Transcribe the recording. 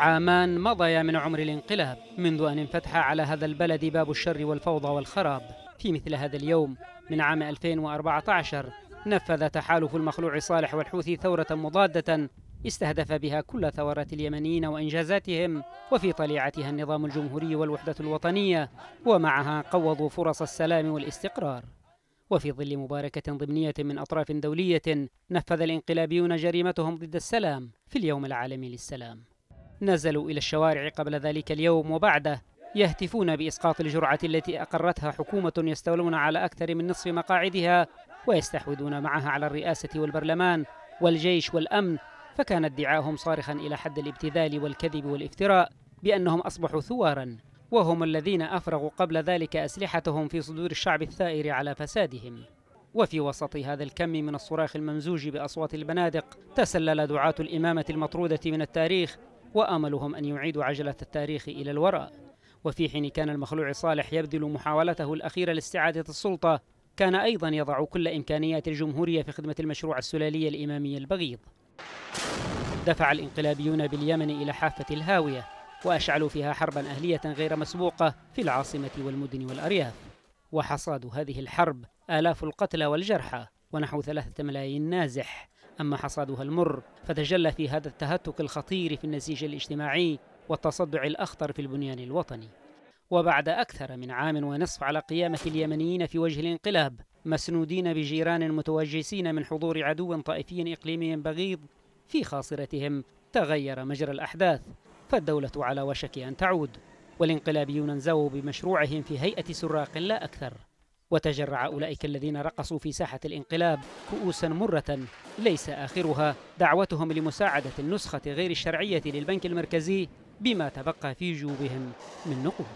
عامان مضيا من عمر الانقلاب منذ أن انفتح على هذا البلد باب الشر والفوضى والخراب. في مثل هذا اليوم من عام 2014 نفذ تحالف المخلوع صالح والحوثي ثورة مضادة استهدف بها كل ثورات اليمنيين وإنجازاتهم وفي طليعتها النظام الجمهوري والوحدة الوطنية ومعها قوضوا فرص السلام والاستقرار. وفي ظل مباركة ضمنية من أطراف دولية نفذ الانقلابيون جريمتهم ضد السلام في اليوم العالمي للسلام. نزلوا إلى الشوارع قبل ذلك اليوم وبعده يهتفون بإسقاط الجرعة التي أقرتها حكومة يستولون على أكثر من نصف مقاعدها ويستحوذون معها على الرئاسة والبرلمان والجيش والأمن فكان ادعاهم صارخا إلى حد الابتذال والكذب والافتراء بأنهم أصبحوا ثوارا وهم الذين أفرغوا قبل ذلك أسلحتهم في صدور الشعب الثائر على فسادهم. وفي وسط هذا الكم من الصراخ الممزوج بأصوات البنادق تسلل دعاة الإمامة المطرودة من التاريخ وآملهم أن يعيدوا عجلة التاريخ إلى الوراء. وفي حين كان المخلوع صالح يبذل محاولته الأخيرة لاستعادة السلطة كان أيضا يضع كل إمكانيات الجمهورية في خدمة المشروع السلالي الإمامي البغيض. دفع الإنقلابيون باليمن إلى حافة الهاوية وأشعلوا فيها حربا أهلية غير مسبوقة في العاصمة والمدن والأرياف. وحصاد هذه الحرب آلاف القتلى والجرحى ونحو ثلاثة ملايين نازح. أما حصادها المر فتجلى في هذا التهتك الخطير في النسيج الاجتماعي والتصدع الأخطر في البنيان الوطني. وبعد أكثر من عام ونصف على قيامة اليمنيين في وجه الانقلاب مسنودين بجيران متوجسين من حضور عدو طائفي إقليمي بغيض في خاصرتهم تغير مجرى الأحداث فالدولة على وشك أن تعود. والانقلابيون انزووا بمشروعهم في هيئة سراق لا أكثر. وتجرع أولئك الذين رقصوا في ساحة الانقلاب كؤوسا مرة ليس آخرها. دعوتهم لمساعدة النسخة غير الشرعية للبنك المركزي بما تبقى في جيوبهم من نقود.